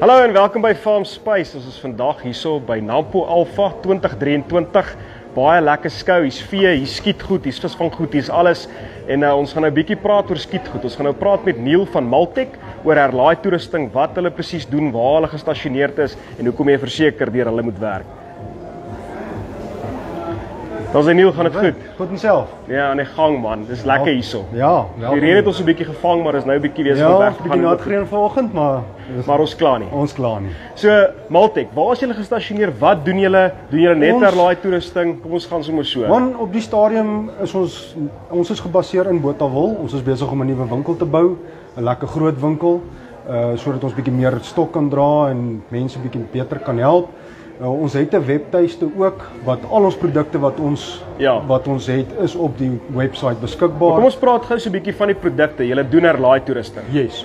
Hallo en welkom by Farm Spice. Ons is vandag hierso by Nampo Alpha 2023. Baie lekker skou. Hier's vee, hier skiet goed, hier's visvang goed, hier's alles. En uh, ons gaan nou 'n bietjie praat oor skiet goed. Ons gaan nou praat met Neil van Maltech oor herlaai toerusting, wat hulle presies doen, waar hulle gestasioneerd is en hoekom jy verseker deur hulle moet werk. Ons Neil gaan dit goed. Goed myself. Ja, aan die gang man. Dis lekker hierso. Ja, Die reën het ons 'n bietjie gevang, maar is nou 'n bietjie besig ja, weg te bietjie nat gereën vanoggend, maar dis, Maar ons klaar nie. ons klaar nie. So, Maltech, waar is julle gestasioneer? Wat doen julle? Doen julle net herlaai toerusting? Kom ons gaan sommer so. Man, op die stadium is ons ons is gebaseer in Botawil. Ons is besig om 'n nuwe winkel te bou, 'n lekker groot winkel, uh sodat ons bietjie meer stok kan dra en mense bietjie beter kan help. Uh, ons het 'n webtuiste ook wat al ons produkte wat ons Ja. wat ons het is op die webwerf beskikbaar. Kom ons praat gou so 'n bietjie van die produkte. Julle doen herlaai toerusting. Yes.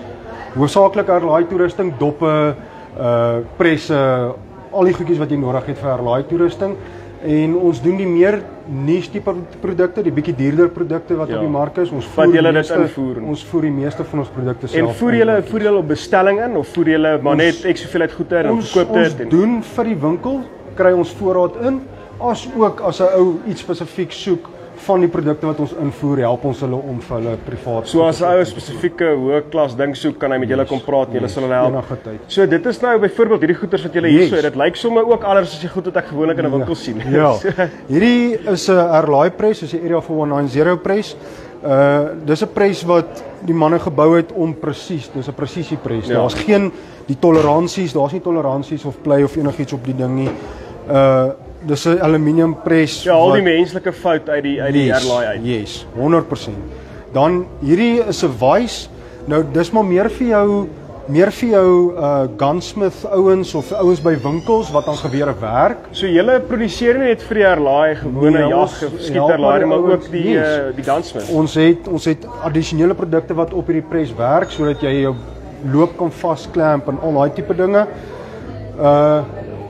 Hoofsaaklik herlaai toerusting, doppe, uh presse, al die goedjies wat jy nodig het vir herlaai toerusting. En ons doen die meer nuus tipe produkte, die bietjie duurder produkte wat Ja. op die mark is. Ons die julle dit invoer. Ons voer die meeste van ons produkte self. En voer julle voer julle op bestelling in of voer julle maar net ek soveel uit goeder en ons ons dit en doen vir die winkel, kry ons voorraad in, as ook as 'n ou iets spesifiek soek van die produkte wat ons invoer, help ons hulle om vir hulle privaat. so as 'n ou 'n spesifieke hoë klas ding soek, kan hy met julle kom praat julle sal hulle help. So dit is nou byvoorbeeld hierdie goeders wat julle Yes. hierso, dit lyk sommer ook anders as die goed wat ek gewoonlik in 'n winkel sien. Ja. So, Hierdie is 'n Airlaai press, dis die Area 490 press. Uh dis 'n press wat die manne gebou het om presies, dis 'n presisie press. Ja. Ja. Daar's geen die toleransies, daar's nie toleransies of play of enigiets op die ding nie. Uh dis 'n aluminium press. ja, al die menslike fout uit die uit die herlaai uit. Yes, 100%. Dan hierdie is 'n wys. Nou dis maar meer vir jou meer vir jou uh gunsmith ouens of ouens by winkels wat aan gewere werk. So julle produseer nie net vir die herlaai gewone Nee, jag skieterlaai maar die ook die Yes. uh, die gunsmith. Ons het ons het addisionele produkte wat op hierdie pres werk sodat jy jou loop kan vasklamp en al daai tipe dinge. Uh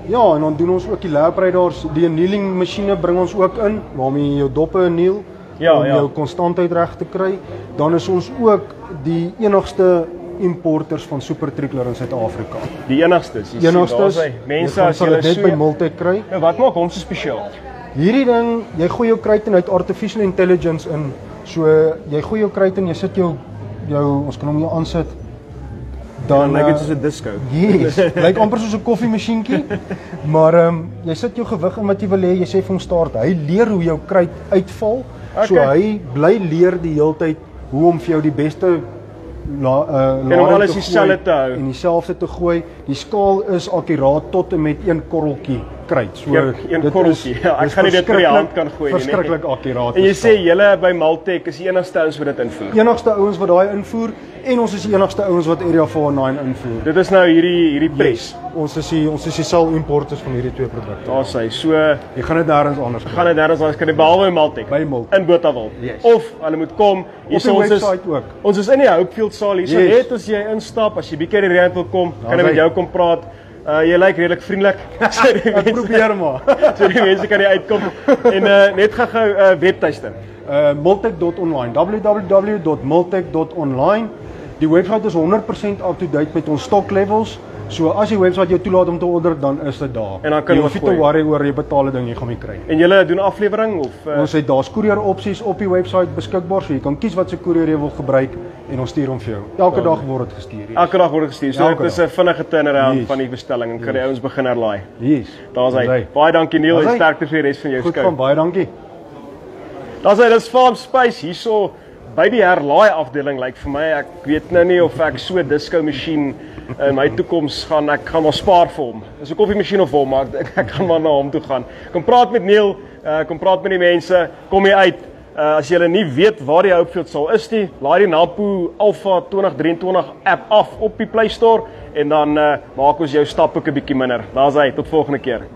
ja, en dan doen ons ook die lap radars, die annealing masjiene bring ons ook in waarmee jy jou doppe anneal Ja, om ja. jou konstantheid reg te kry. Dan is ons ook die enigste importers van super trickler in Suid-Afrika. Die enigstes. jy sien, daar's hy. Mense as jy dit by so Multech kry. Nou wat maak hom so spesiaal? Hierdie ding, jy gooi jou kruit in uit artificial intelligence in. So jy gooi jou kruit in, jy sit jou jou ons kan hom hier aansit. Dan lyk dit eh, soos 'n disco. Yes, lyk amper soos 'n koffiemasjienkie. Maar ehm um, jy sit jou gewig in wat jy wil hê, jy sê vir hom start. Hy leer hoe jou kruit uitval. So Okay. hy bly leer die heeltyd hoe om vir jou die beste la, uh, om lading alles dieselfde te hou. En dieselfde te gooi. Die skaal is akkuraat tot en met een korreltjie kruit. So Een- een dit korreltjie. Ja, ek gaan nie dit die hand kan gooi nie, nee. Verskriklik akkuraat. En jy sê julle by Maltech is die enigste ouens wat dit invoer. enigste ouens wat daai invoer en ons is die enigste ouens wat Area 49 invoer. Dit is nou hierdie hierdie pres. Ons is die ons is die sel importers van hierdie twee produkte. Daar's hy. So Jy gaan dit nêrens anders kry. gaan dit nêrens anders jy behalwe by Maltech. By Maltech. in Botawil. Yes. Of hulle moet kom. Hier ons is ook. Ons is in die Hopefield saal hier. So Yes. net as jy instap, as jy bietjie uit die rand wil kom, kan ek met jou kom praat. Uh jy lyk redelik vriendelik. Ek probeer maar. so die mense kan nie uitkom en uh net gou-gou uh webtuiste. Uh multech.online. www.multech.online. Die webwerf is 100% up to date met ons stock levels. So as die webwerf jou toelaat om te order, dan is dit daar. En dan kan jy hoef nie te worry oor jy betaal 'n ding jy gaan nie kry. En julle doen aflewering of uh, Ons het daar's koerier opsies op die webwerf beskikbaar, so jy kan kies wat se koerier jy wil gebruik en ons stuur hom vir jou. Elke dag word dit gestuur. hier. elke dag word dit gestuur. So Elke dit is 'n vinnige turnaround Yes. van die bestelling en kan die ouens begin herlaai. Yes. Daar's hy. Baie dankie Neil en sterkte vir die res van jou Goed skou. van baie dankie. Daar's hy, dis Farm Space hierso by die herlaai afdeling lyk vir my ek weet nou nie of ek so disco masjien in my toekoms gaan ek gaan maar spaar vir hom. Dis 'n koffiemasjien of hom maar ek, ek gaan maar na hom toe gaan. Kom praat met Neil, uh, kom praat met die mense, kom hier uit. Uh, as jy nie weet waar die Hopefield sal is nie, laai die Napo Alpha 2023 app af op die Play Store en dan uh, maak ons jou stap ook 'n bietjie minder. Daar's hy, tot volgende keer.